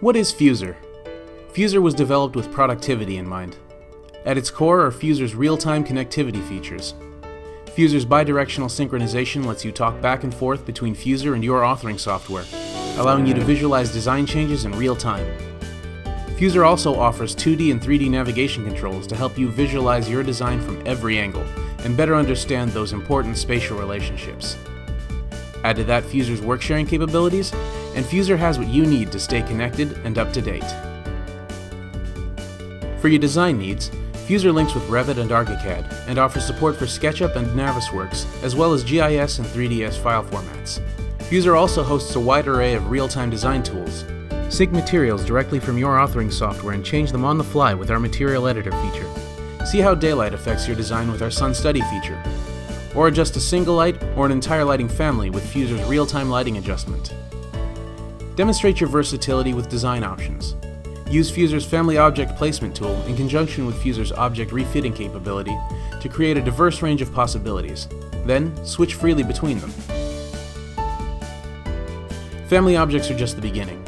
What is Fuzor? Fuzor was developed with productivity in mind. At its core are Fuzor's real-time connectivity features. Fuzor's bidirectional synchronization lets you talk back and forth between Fuzor and your authoring software, allowing you to visualize design changes in real time. Fuzor also offers 2D and 3D navigation controls to help you visualize your design from every angle and better understand those important spatial relationships. Add to that Fuzor's work sharing capabilities, and Fuzor has what you need to stay connected and up to date. For your design needs, Fuzor links with Revit and ArchiCAD and offers support for SketchUp and Navisworks, as well as GIS and 3ds file formats. Fuzor also hosts a wide array of real-time design tools. Sync materials directly from your authoring software and change them on the fly with our Material Editor feature. See how daylight affects your design with our Sun Study feature. Or adjust a single light or an entire lighting family with Fuzor's real-time lighting adjustment. Demonstrate your versatility with design options. Use Fuzor's Family Object Placement tool in conjunction with Fuzor's Object Refitting capability to create a diverse range of possibilities. Then, switch freely between them. Family objects are just the beginning.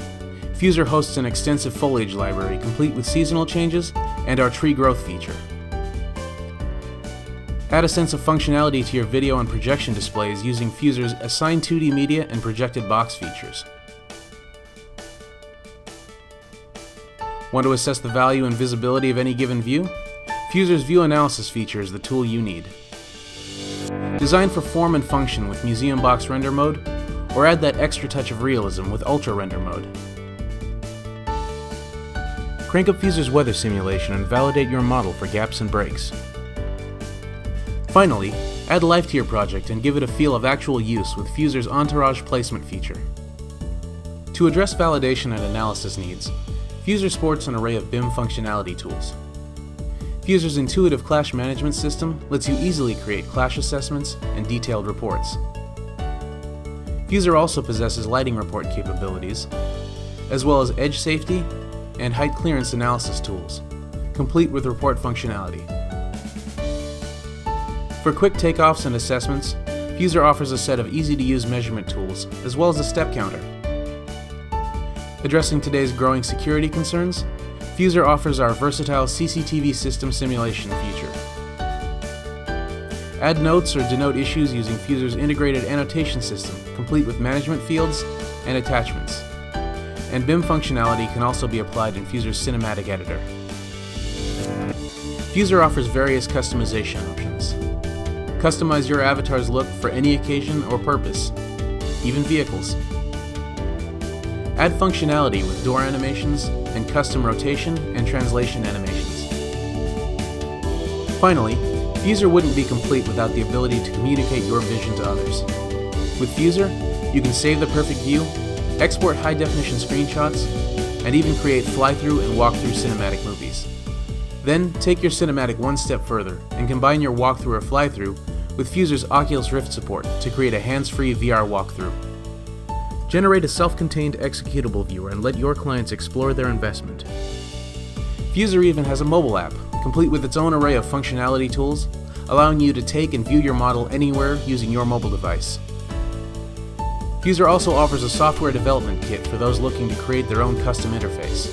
Fuzor hosts an extensive foliage library complete with seasonal changes and our tree growth feature. Add a sense of functionality to your video and projection displays using Fuzor's Assign 2D Media and Projected Box features. Want to assess the value and visibility of any given view? Fuzor's View Analysis feature is the tool you need. Design for form and function with Museum Box Render Mode, or add that extra touch of realism with Ultra Render Mode. Crank up Fuzor's weather simulation and validate your model for gaps and breaks. Finally, add life to your project and give it a feel of actual use with Fuzor's Entourage Placement feature. To address validation and analysis needs, Fuzor sports an array of BIM functionality tools. Fuzor's intuitive clash management system lets you easily create clash assessments and detailed reports. Fuzor also possesses lighting report capabilities, as well as edge safety and height clearance analysis tools, complete with report functionality. For quick takeoffs and assessments, Fuzor offers a set of easy-to-use measurement tools, as well as a step counter. Addressing today's growing security concerns, Fuzor offers our versatile CCTV system simulation feature. Add notes or denote issues using Fuzor's integrated annotation system, complete with management fields and attachments. And BIM functionality can also be applied in Fuzor's cinematic editor. Fuzor offers various customization options. Customize your avatar's look for any occasion or purpose, even vehicles. Add functionality with door animations and custom rotation and translation animations. Finally, Fuzor wouldn't be complete without the ability to communicate your vision to others. With Fuzor, you can save the perfect view, export high definition screenshots, and even create fly through and walk through cinematic movies. Then, take your cinematic one step further and combine your walkthrough or fly through with Fuzor's Oculus Rift support to create a hands free VR walkthrough. Generate a self contained executable viewer and let your clients explore their investment. Fuzor even has a mobile app, complete with its own array of functionality tools, allowing you to take and view your model anywhere using your mobile device. Fuzor also offers a software development kit for those looking to create their own custom interface.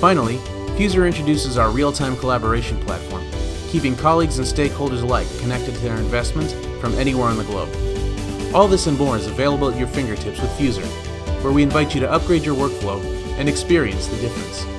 Finally, Fuzor introduces our real time collaboration platform, keeping colleagues and stakeholders alike connected to their investment from anywhere on the globe. All this and more is available at your fingertips with Fuzor, where we invite you to upgrade your workflow and experience the difference.